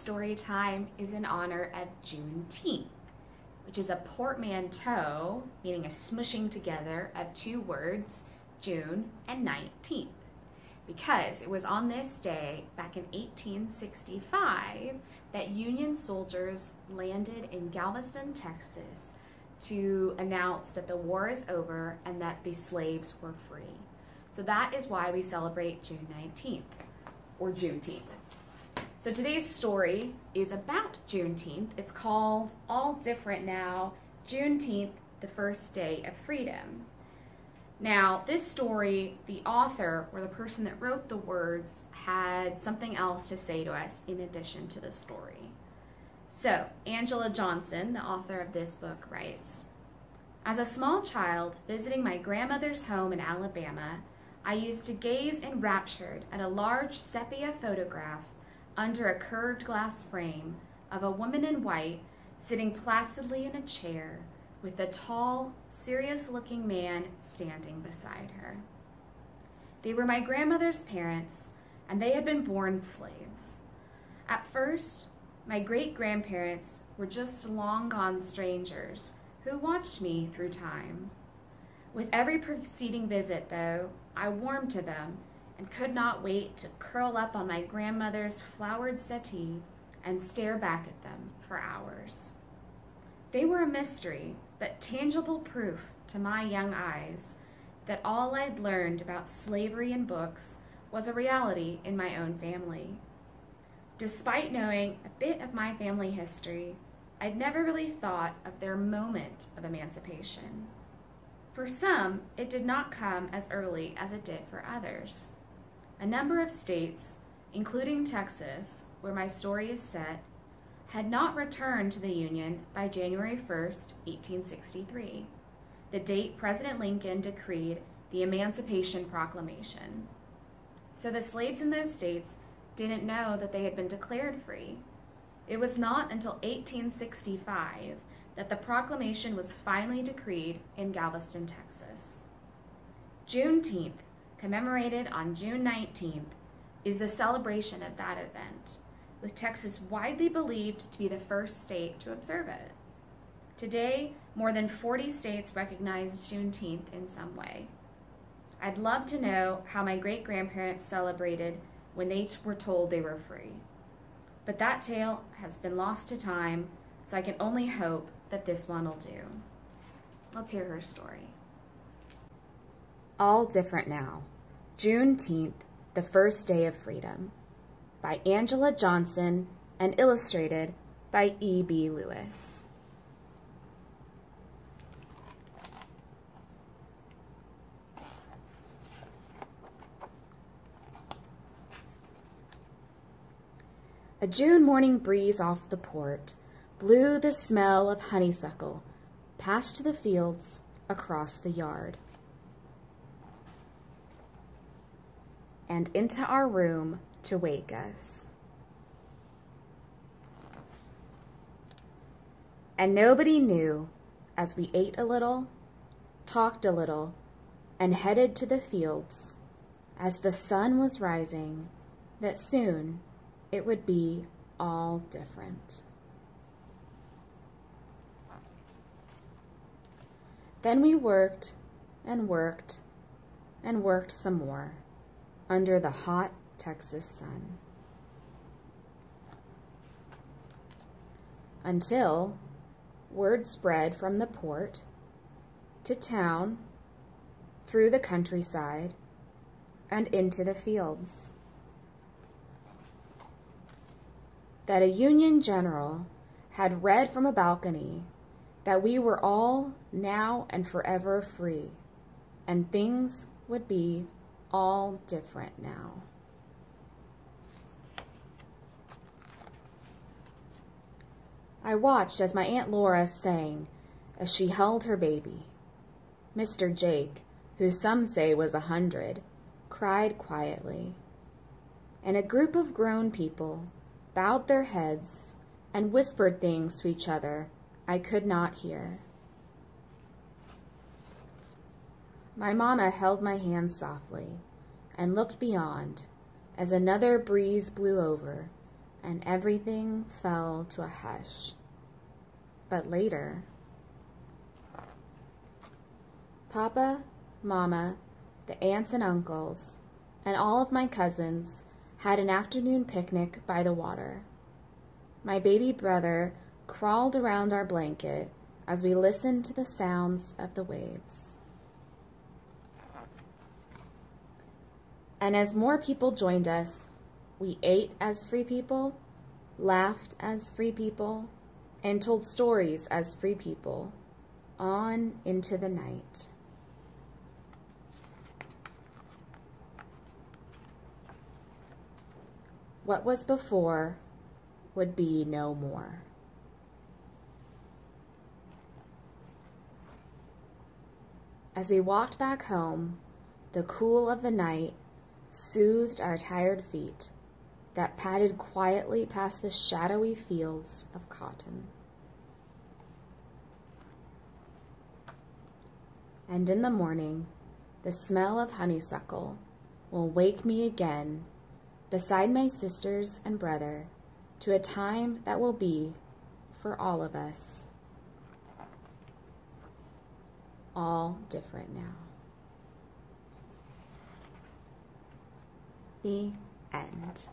story time is in honor of Juneteenth, which is a portmanteau, meaning a smushing together of two words, June and 19th. Because it was on this day, back in 1865, that Union soldiers landed in Galveston, Texas, to announce that the war is over and that the slaves were free. So that is why we celebrate June 19th, or Juneteenth. So today's story is about Juneteenth. It's called All Different Now, Juneteenth, the First Day of Freedom. Now, this story, the author or the person that wrote the words had something else to say to us in addition to the story. So, Angela Johnson, the author of this book, writes As a small child visiting my grandmother's home in Alabama, I used to gaze enraptured at a large sepia photograph under a curved glass frame of a woman in white sitting placidly in a chair with a tall, serious looking man standing beside her. They were my grandmother's parents, and they had been born slaves. At first, my great grandparents were just long gone strangers who watched me through time. With every preceding visit, though, I warmed to them and could not wait to curl up on my grandmother's flowered settee and stare back at them for hours. They were a mystery, but tangible proof to my young eyes that all I'd learned about slavery in books was a reality in my own family. Despite knowing a bit of my family history, I'd never really thought of their moment of emancipation. For some, it did not come as early as it did for others. A number of states, including Texas, where my story is set, had not returned to the Union by January 1, 1863, the date President Lincoln decreed the Emancipation Proclamation. So the slaves in those states didn't know that they had been declared free. It was not until 1865 that the proclamation was finally decreed in Galveston, Texas. Juneteenth commemorated on June 19th, is the celebration of that event, with Texas widely believed to be the first state to observe it. Today, more than 40 states recognize Juneteenth in some way. I'd love to know how my great grandparents celebrated when they were told they were free. But that tale has been lost to time, so I can only hope that this one will do. Let's hear her story. All Different Now Juneteenth, the First Day of Freedom by Angela Johnson and illustrated by E.B. Lewis. A June morning breeze off the port blew the smell of honeysuckle past the fields across the yard. And into our room to wake us. And nobody knew as we ate a little, talked a little, and headed to the fields as the sun was rising that soon it would be all different. Then we worked and worked and worked some more under the hot Texas sun. Until word spread from the port to town, through the countryside, and into the fields. That a Union general had read from a balcony that we were all now and forever free, and things would be all different now. I watched as my Aunt Laura sang as she held her baby. Mr. Jake, who some say was a hundred, cried quietly. And a group of grown people bowed their heads and whispered things to each other I could not hear. My mamma held my hand softly and looked beyond as another breeze blew over, and everything fell to a hush. But later, Papa, Mama, the aunts and uncles, and all of my cousins had an afternoon picnic by the water. My baby brother crawled around our blanket as we listened to the sounds of the waves. And as more people joined us, we ate as free people, laughed as free people, and told stories as free people on into the night. What was before would be no more. As we walked back home, the cool of the night soothed our tired feet that padded quietly past the shadowy fields of cotton. And in the morning, the smell of honeysuckle will wake me again beside my sisters and brother to a time that will be for all of us all different now. The end.